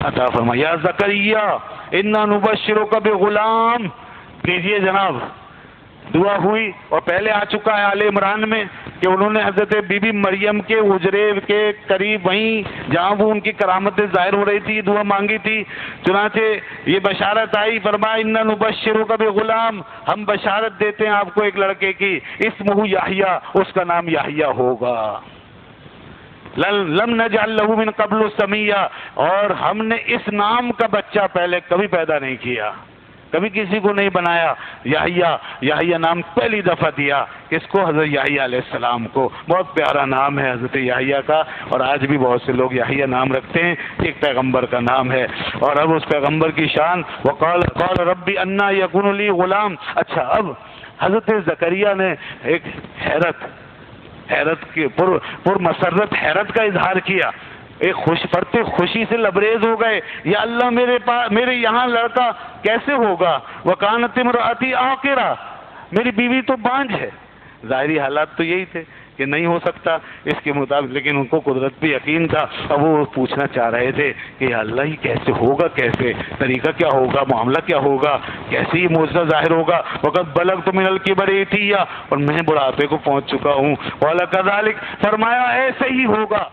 अता फरमाया जकरिया, इन्ना नुबशरों का बे गुलाम। लीजिए जनाब, दुआ हुई, और पहले आ चुका है आल इमरान में, कि उन्होंने हज़रत बीबी मरियम के उजरे के करीब वहीं, जहाँ वो उनकी करामतें ज़ाहिर हो रही थी, दुआ मांगी थी। चुनाचे ये बशारत आई फरमा इन्ना नुबशरों का भी गुलाम, हम बशारत देते हैं आपको एक लड़के की, इसमहू याहिया, उसका नाम याहिया होगा। लम नजाल लहू मिन कबल समिया। और हमने इस नाम का बच्चा पहले कभी पैदा नहीं किया। कभी किसी को नहीं बनाया। याहिया याहिया नाम पहली दफ़ा दिया। किसको? हज़रत याहिया सलाम को। बहुत प्यारा नाम है हज़रत याहिया का। और आज भी बहुत से लोग याहिया नाम रखते हैं। एक पैगंबर का नाम है। और अब उस पैगंबर की शान, वकाल, कौल रबी अन्ना यकुन गुलाम। अच्छा अब हज़रत जकरिया ने एक हैरत हैरत के, पुर पुर मसरत हैरत का इजहार किया। एक खुश पड़ते खुशी से लबरेज हो गए। या अल्लाह मेरे पास मेरे यहाँ लड़का कैसे होगा? वकान मराती आकेरा मेरी बीवी तो बांझ है। जाहरी हालात तो यही थे। कि नहीं हो सकता इसके मुताबिक, लेकिन उनको कुदरत पे यकीन था। अब वो पूछना चाह रहे थे कि अल्लाह ही कैसे होगा, कैसे? तरीका क्या होगा? मामला क्या होगा? कैसे ही मुआवजा ज़ाहिर होगा? वक़्त बलग तो मिनल की बड़ी थी या और मैं बुढ़ापे को पहुँच चुका हूँ। वाला कदालिक फरमाया, ऐसे ही होगा।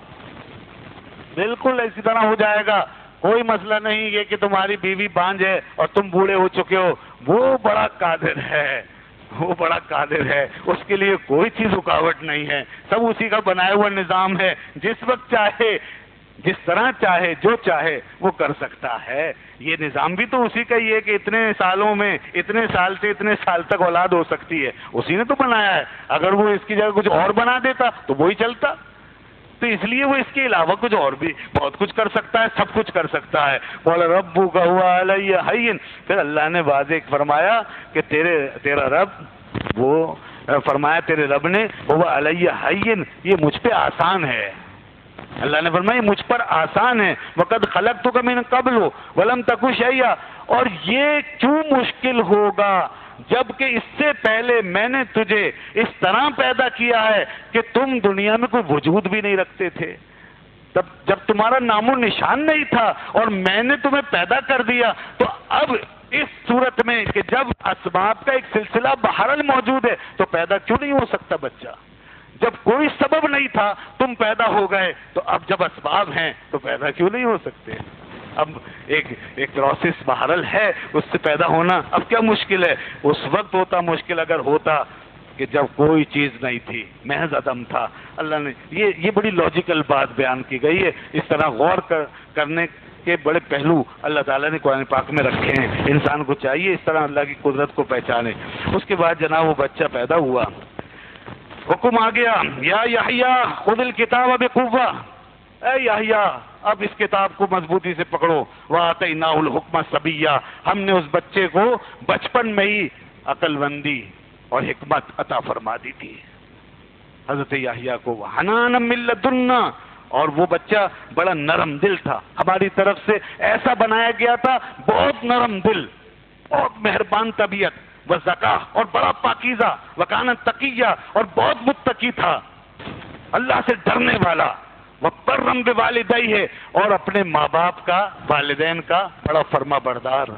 बिल्कुल इसी तरह हो जाएगा। कोई मसला नहीं है कि तुम्हारी बीवी बांझ है और तुम बूढ़े हो चुके हो। वो बड़ा कादिर है। वो बड़ा कादिर है, उसके लिए कोई चीज़ रुकावट नहीं है। सब उसी का बनाया हुआ निज़ाम है। जिस वक्त चाहे, जिस तरह चाहे, जो चाहे, वो कर सकता है। ये निज़ाम भी तो उसी का ही है कि इतने सालों में, इतने साल से इतने साल तक औलाद हो सकती है। उसी ने तो बनाया है। अगर वो इसकी जगह कुछ और बना देता तो वही चलता। तो इसलिए वो इसके अलावा कुछ और भी बहुत कुछ कर सकता है, सब कुछ कर सकता है। बोला, रब्बू का हुआ हईन फिर अल्लाह ने वाजे फरमाया कि तेरे, तेरा रब, वो, फरमाया, तेरे रब ने वो अलैया हयन ये मुझ पर आसान है। अल्लाह ने फरमाया मुझ पर आसान है। वक़द खलक तो कमीन कबल हो वलम तकुश और ये क्यों मुश्किल होगा? जबकि इससे पहले मैंने तुझे इस तरह पैदा किया है कि तुम दुनिया में कोई वजूद भी नहीं रखते थे। तब, जब तुम्हारा नामो निशान नहीं था और मैंने तुम्हें पैदा कर दिया तो अब इस सूरत में कि जब असबाब का एक सिलसिला बहरल मौजूद है तो पैदा क्यों नहीं हो सकता बच्चा? जब कोई सबब नहीं था, तुम पैदा हो गए तो अब जब असबाब हैं तो पैदा क्यों नहीं हो सकते? अब एक एक प्रोसेस बहरल है उससे पैदा होना अब क्या मुश्किल है? उस वक्त होता मुश्किल अगर होता कि जब कोई चीज़ नहीं थी महज अदम था। अल्लाह ने ये ये बड़ी लॉजिकल बात बयान की गई है। इस तरह गौर कर, करने के बड़े पहलू अल्लाह ताला ने कुरान पाक में रखे हैं। इंसान को चाहिए इस तरह अल्लाह की कुदरत को पहचाने। उसके बाद जनाब वो बच्चा पैदा हुआ। हुक्म आ गया या खुदिल किताब अब कुवा याहिया, अब इस किताब को मजबूती से पकड़ो। वाह नाउल हुक्म सबैया। हमने उस बच्चे को बचपन में ही अकलबंदी और हिकमत अता फरमा दी थी। हज़रत याहिया को हनान मिल्लतुन्ना, और वो बच्चा बड़ा नरम दिल था। हमारी तरफ़ से ऐसा बनाया गया था, बहुत नरम दिल, बहुत मेहरबान तबीयत, वह जका और बड़ा पाकिजा वकान तकिया और बहुत मुत्तकी था। अल्लाह से डरने वाला परम वालदई है और अपने माँ बाप का, वालदेन का बड़ा फर्मा बरदार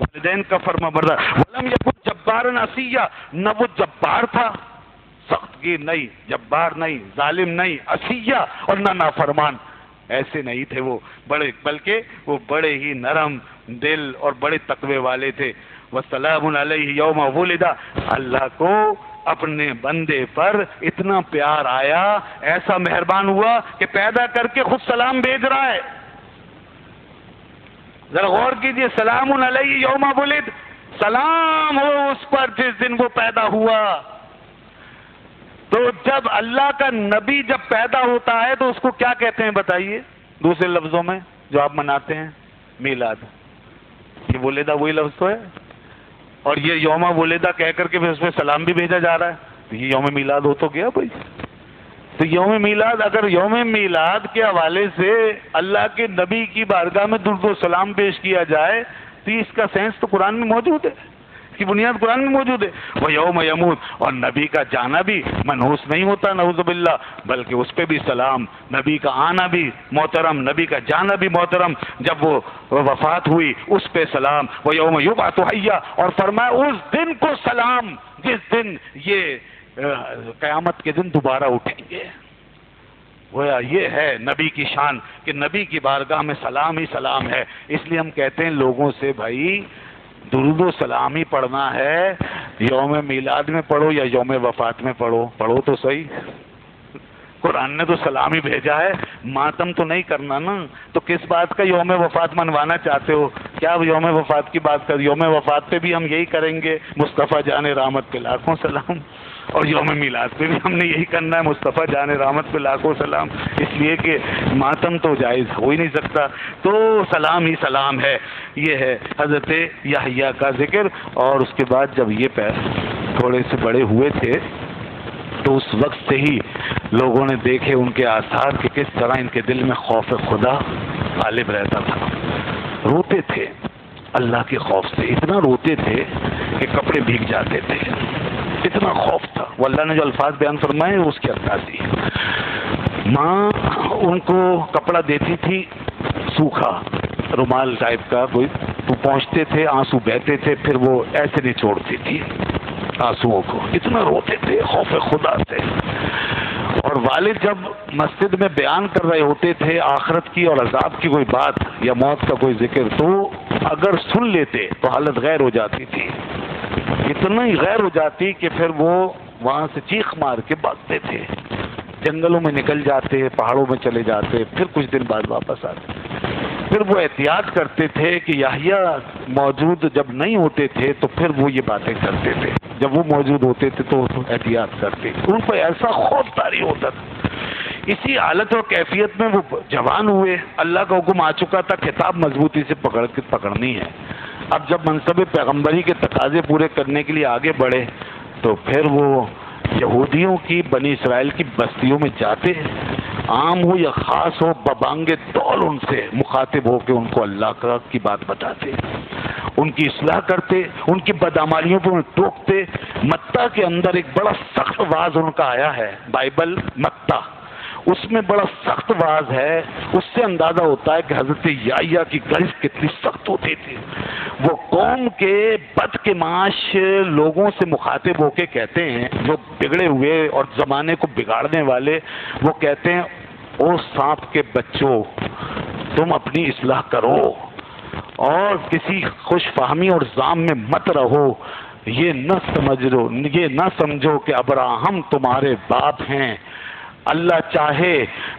वालदेन का फर्मा बरदार वलम ये कुछ जब्बार नसिया, न वो जब्बार था। सख्त गिर नहीं, जब्बार नहीं, जालिम नहीं, असिया और न नाफरमान। ऐसे नहीं थे वो। बड़े, बल्कि वो बड़े ही नरम दिल और बड़े तकवे वाले थे। वसलाम यौम वुलिदा। अल्लाह को अपने बंदे पर इतना प्यार आया, ऐसा मेहरबान हुआ कि पैदा करके खुद सलाम भेज रहा है। जरा गौर कीजिए, सलाम यौमा बुलिद सलाम हो उस पर जिस दिन वो पैदा हुआ। तो जब अल्लाह का नबी जब पैदा होता है तो उसको क्या कहते हैं बताइए? दूसरे लफ्जों में जो आप मनाते हैं, मीलाद। ये बोलेदा वही लफ्ज तो है। और ये योम वोलेदा कह करके फिर उसमें सलाम भी भेजा जा रहा है। तो ये योम मीलाद हो तो गया भाई। तो योम मीलाद, अगर योम मीलाद के हवाले से अल्लाह के नबी की बारगाह में दुर्द सलाम पेश किया जाए तो इसका सेंस तो कुरान में मौजूद है। इसकी बुनियाद कुरान में मौजूद है। वह यौम यमूद और नबी का जाना भी मनहूस नहीं होता नवजुबिल्ला बल्कि उस पर भी सलाम। नबी का आना भी मोहतरम, नबी का जाना भी मोहतरम। जब वो वफात हुई, उस पर सलाम। वह यौम युबा तो और फरमाया, उस दिन को सलाम, जिस दिन ये कयामत के दिन दोबारा उठेंगे। गोया ये है नबी की शान, कि नबी की बारगाह में सलाम ही सलाम है। इसलिए हम कहते हैं, लोगों से भाई दुरुदो सलाम पढ़ना है, योम मिलाद में पढ़ो या योम वफात में पढ़ो? पढ़ो तो सही। कुरान ने तो सलाम भेजा है, मातम तो नहीं करना ना। तो किस बात का योम वफात मनवाना चाहते हो? क्या योम वफात की बात कर? योम वफात पे भी हम यही करेंगे? मुस्तफ़ा जान रामत के लाखों सलाम। और योम मिलाद पे भी हमने यही करना है। मुस्तफ़ा जान रहमत पे लाखों सलाम। इसलिए कि मातम तो जायज़ हो ही नहीं सकता। तो सलाम ही सलाम है। ये है हज़रत याहिया का ज़िक्र। और उसके बाद जब ये पैर थोड़े से बड़े हुए थे तो उस वक्त से ही लोगों ने देखे उनके आसार कि किस तरह इनके दिल में खौफ खुदा गालिब रहता था। रोते थे। अल्लाह के खौफ से। इतना रोते थे कि कपड़े भीग जाते थे। इतना खौफ था। वो अल्लाह ने जो अल्फाज बयान फरमाए, उसकी अक्कासी माँ उनको कपड़ा देती थी, सूखा, रुमाल टाइप का कोई तो पहुँचते थे, आँसू बहते थे, फिर वो ऐसे नहीं छोड़ती थी आंसुओं को। इतना रोते थे, खौफ खुदा से। और वालिद जब मस्जिद में बयान कर रहे होते थे, आखरत की और अजाब की कोई बात या मौत का कोई ज़िक्र तो अगर सुन लेते तो हालत गैर हो जाती थी। इतना ही गैर हो जाती कि फिर वो वहाँ से चीख मार के भागते थे। जंगलों में निकल जाते, पहाड़ों में चले जाते, फिर कुछ दिन बाद वापस आते। फिर वो एहतियात करते थे कि याहिया मौजूद जब नहीं होते थे तो फिर वो ये बातें करते थे। जब वो मौजूद होते थे तो एहतियात करते। उन पर ऐसा खौफ तारी होता था। इसी हालत और कैफियत में वो जवान हुए। अल्लाह का हुक्म आ चुका था, खिताब मजबूती से पकड़ के पकड़नी है। अब जब मनसब पैगम्बरी के तकाजे पूरे करने के लिए आगे बढ़े तो फिर वो यहूदियों की, बनी इसराइल की बस्तियों में जाते। आम हो या ख़ास हो, बबांगे तौल उनसे, मुखातिब होकर उनको अल्लाह का की बात बताते। उनकी असलाह करते, उनकी बदामालियों पर टोकते। मत्ता के अंदर एक बड़ा सख्त वाज उनका आया है, बाइबल मत्ता। उसमें बड़ा सख्त वाज है। उससे अंदाज़ा होता है कि हज़रत याया की गर्ज कितनी सख्त होती थी। वो कौम के बद के माश लोगों से मुखातिब होके कहते हैं, जो बिगड़े हुए और जमाने को बिगाड़ने वाले, वो कहते हैं, ओ सांप के बच्चों, तुम अपनी इसलाह करो और किसी खुश फहमी और जाम में मत रहो। ये न समझ लो ये न समझो कि अब्राहम तुम्हारे बाप हैं। अल्लाह चाहे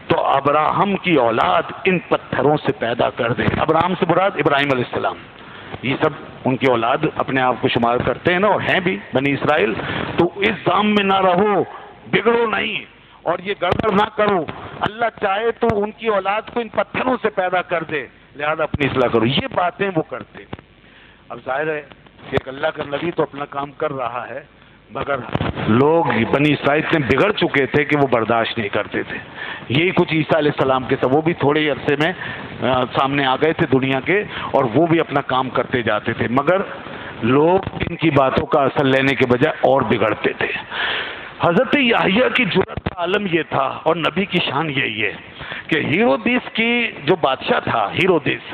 तो अब्राहम की औलाद इन पत्थरों से पैदा कर दे। अब्राहम से मुराद इब्राहिम अलैहिस्सलाम। ये सब उनकी औलाद अपने आप को शुमार करते हैं ना, और हैं भी बनी इसराइल। तो इस दाम में ना रहो, बिगड़ो नहीं, और ये गड़बड़ ना करो। अल्लाह चाहे तो उनकी औलाद को इन पत्थरों से पैदा कर दे। लिहाजा अपनी इसलाह करो। ये बातें वो करते अब ज़ाहिर है, एक अल्लाह का नबी तो अपना काम कर रहा है। मगर लोग बनी इसराइल से बिगड़ चुके थे कि वो बर्दाश्त नहीं करते थे। यही कुछ ईसा सलाम के सब वो भी थोड़े ही अरसे में आ, सामने आ गए थे दुनिया के और वो भी अपना काम करते जाते थे। मगर लोग इनकी बातों का असर लेने के बजाय और बिगड़ते थे। हज़रत याहिया की ज़रूरत का आलम ये था और नबी की शान यही है कि हीरोदिस की जो बादशाह था हीरोदिस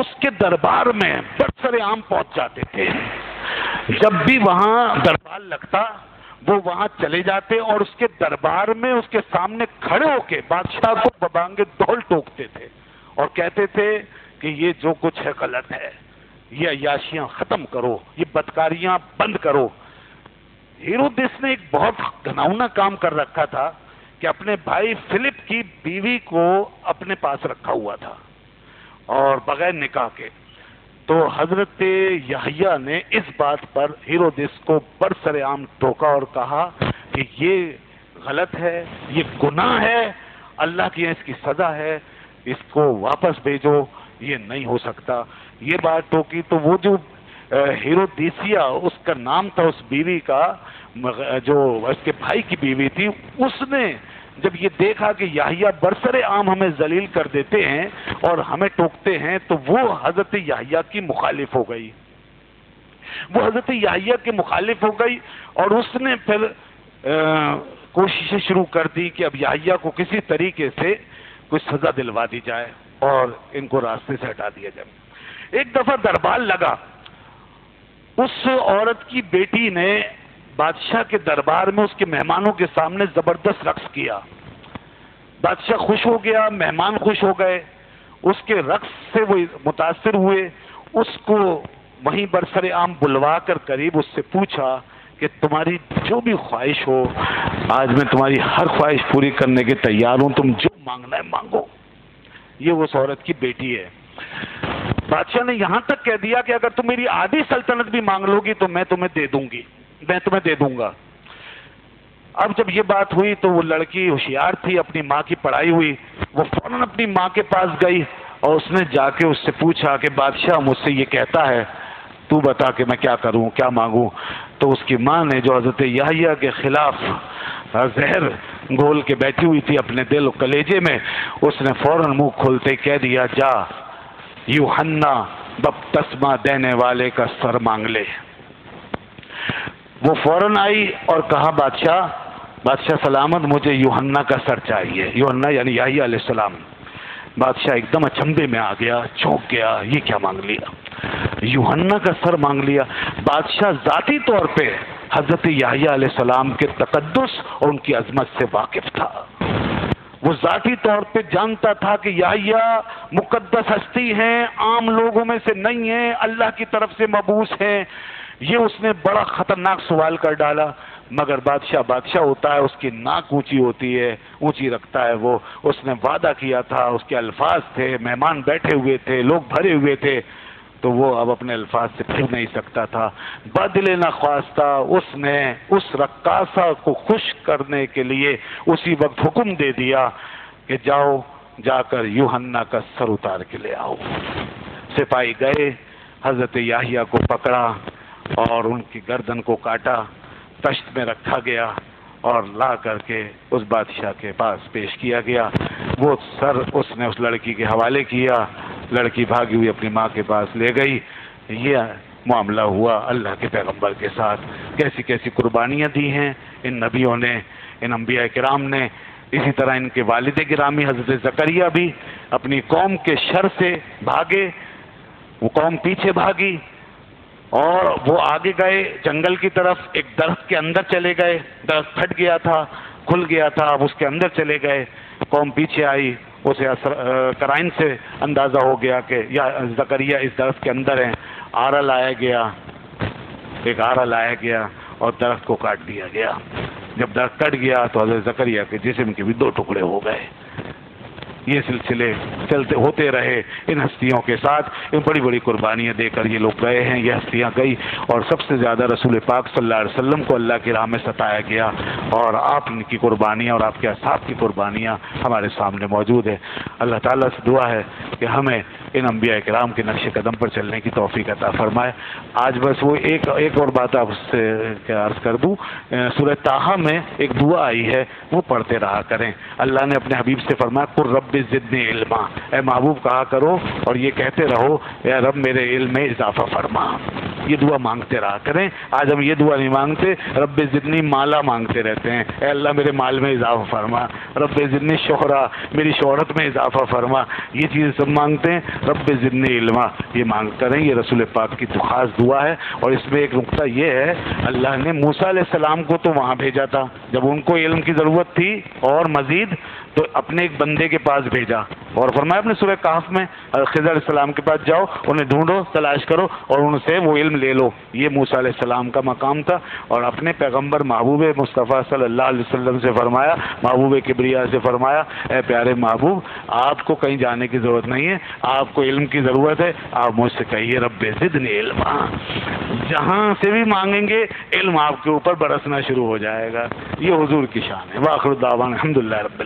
उसके दरबार में बरसरे आम पहुँच जाते थे। जब भी वहाँ दरबार लगता, वो वहाँ चले जाते और उसके दरबार में उसके सामने खड़े होके बादशाह को बबांगे दौल टोकते थे और कहते थे कि ये जो कुछ है गलत है, ये अयाशियाँ खत्म करो, ये बदकारियाँ बंद करो। हीरोदिस ने एक बहुत घनावना काम कर रखा था कि अपने भाई फिलिप की बीवी को अपने पास रखा हुआ था और बगैर निकाह के। तो हज़रत याहिया ने इस बात पर हीरोदिस को बरसर आम टोका और कहा कि ये गलत है, ये गुनाह है, अल्लाह की इसकी सजा है, इसको वापस भेजो, ये नहीं हो सकता। ये बात टोकी तो वो जो हीरोदिसिया, उसका नाम था उस बीवी का जो उसके भाई की बीवी थी, उसने जब ये देखा कि याहिया बरसरे आम हमें जलील कर देते हैं और हमें टोकते हैं तो वो हज़रत याहिया की मुखालिफ हो गई। वो हज़रत याहिया की मुखालिफ हो गई और उसने फिर कोशिशें शुरू कर दी कि अब याहिया को किसी तरीके से कोई सजा दिलवा दी जाए और इनको रास्ते से हटा दिया जाए। एक दफ़ा दरबार लगा। उस औरत की बेटी ने बादशाह के दरबार में उसके मेहमानों के सामने ज़बरदस्त रक्स किया। बादशाह खुश हो गया, मेहमान खुश हो गए। उसके रक्स से वो मुतासर हुए। उसको वहीं बरसरे आम बुलवा कर करीब उससे पूछा कि तुम्हारी जो भी ख्वाहिश हो, आज मैं तुम्हारी हर ख्वाहिश पूरी करने के तैयार हूँ, तुम जो मांगना है मांगो। ये उस औरत की बेटी है। बादशाह ने यहाँ तक कह दिया कि अगर तुम मेरी आधी सल्तनत भी मांग लोगी तो मैं तुम्हें दे दूँगी। मैं तुम्हें दे दूँगा। अब जब ये बात हुई तो वो लड़की होशियार थी, अपनी माँ की पढ़ाई हुई। वो फ़ौरन अपनी माँ के पास गई और उसने जाके उससे पूछा कि, बादशाह मुझसे ये कहता है, तू बता कि मैं क्या करूँ, क्या मांगू? तो उसकी माँ ने जो हज़रत याहिया के खिलाफ जहर घोल के बैठी हुई थी अपने दिल कलेजे में, उसने फ़ौरन मुँह खोलते कह दिया, जा यू हन्ना बपतस्मा देने वाले का सर मांग ले। वो फ़ौरन आई और कहा, बादशाह बादशाह सलामत, मुझे यूहन्ना का सर चाहिए। यूहन्ना यानी याही सलाम। बादशाह एकदम अचंभे में आ गया, चौंक गया, ये क्या मांग लिया? यूहन्ना का सर मांग लिया। बादशाह जाती तौर पे हज़रत याहिया सलाम के तकदस और उनकी अजमत से वाकिफ था। वो जाती तौर पे जानता था कि याहिया मुकद्दस हस्ती हैं, आम लोगों में से नहीं है, अल्लाह की तरफ़ से मबूस है। ये उसने बड़ा खतरनाक सवाल कर डाला, मगर बादशाह बादशाह होता है, उसकी नाक ऊँची होती है, ऊँची रखता है वो। उसने वादा किया था, उसके अल्फाज थे, मेहमान बैठे हुए थे, लोग भरे हुए थे तो वो अब अपने अल्फाज से फिर नहीं सकता था। बदले न ख्वास्ता, उसने उस रक्कासा को खुश करने के लिए उसी वक्त हुक्म दे दिया कि जाओ, जाकर यूहन्ना का सर उतार के ले आओ। सिपाही गए, हज़रत याहिया को पकड़ा और उनकी गर्दन को काटा, तश्त में रखा गया और ला करके उस बादशाह के पास पेश किया गया। वो सर उसने उस लड़की के हवाले किया। लड़की भागी हुई अपनी माँ के पास ले गई। ये मामला हुआ अल्लाह के पैगंबर के साथ। कैसी कैसी कुर्बानियाँ दी हैं इन नबियों ने, इन अम्बिया कराम ने। इसी तरह इनके वालिद गिरामी हज़रत जकरिया भी अपनी कौम के शर से भागे, वो कौम पीछे भागी। और वो आगे गए, जंगल की तरफ़, एक दरख्त के अंदर चले गए। दरख्त फट गया था, खुल गया था, अब उसके अंदर चले गए। कौम पीछे आई, उसे असर कराइन से अंदाज़ा हो गया कि, या, जकरिया इस दरख्त के अंदर है। आरा लाया गया, एक आरा लाया गया और दरख्त को काट दिया गया। जब दरख्त कट गया तो हज़रत जकरिया के जिसम के भी दो टुकड़े हो गए। ये सिलसिले चलते होते रहे इन हस्तियों के साथ। इन बड़ी बड़ी कुर्बानियाँ देकर ये लोग गए हैं, ये हस्तियाँ गई और सबसे ज़्यादा रसूल पाक अलैहि वसल्लम को अल्लाह की राह में सताया गया और आप इनकी कुर्बानियाँ और आपके असाब की कुर्बानियाँ हमारे सामने मौजूद है। अल्लाह ताला से दुआ है कि हमें इन अम्बिया कराम के नक्श कदम पर चलने की तोफ़ी अता फरमाए। आज बस वो एक एक और बात आपसे अर्ज़ कर दूँ? सूरह ताहा में एक दुआ आई है, वो पढ़ते रहा करें। अल्लाह ने अपने हबीब से फरमाया, कुर रब ज़िदनी इल्मा। ए महबूब, कहा करो और ये कहते रहो, या रब, मेरे इल्म में इजाफा फरमा। ये दुआ मांगते रहा करें। आज हम ये दुआ नहीं मांगते, रब ज़िदनी माला मांगते रहते हैं। ए अल्लाह, मेरे माल में इजाफा फरमा। रब ज़िदनी शोहरा मेरी शोहरत में इजाफा फरमा। ये चीज़ सब मांगते हैं, रब ज़िदनी इल्मा। ये मांग करें ये रसूल पाक की तो ख़ास दुआ है। और इसमें एक नुकता ये है, अल्लाह ने मूसा सलाम को तो वहाँ भेजा था। जब उनको इल्म की ज़रूरत थी और मज़ीद तो अपने एक बंदे के पास भेजा और फरमाया, अपने सुबह काफ में खजर सलाम के पास जाओ, उन्हें ढूंढो, तलाश करो और उनसे वो इल्म ले लो। ये मूसा सलाम का मकाम था और अपने पैगंबर महबूब मुस्तफ़ा अलैहि वसल्लम से फरमाया, महबूब किबरिया से फरमाया, ए प्यारे महबूब, आपको कहीं जाने की ज़रूरत नहीं है, आपको इल्म की ज़रूरत है, आप मुझसे कहिए रब इल्म। जहाँ से भी मांगेंगे, इल्म आपके ऊपर बरसना शुरू हो जाएगा। ये हजूर की शान है। वाखरुद्दावान अलहमदिल्ला रब